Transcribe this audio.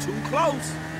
too close.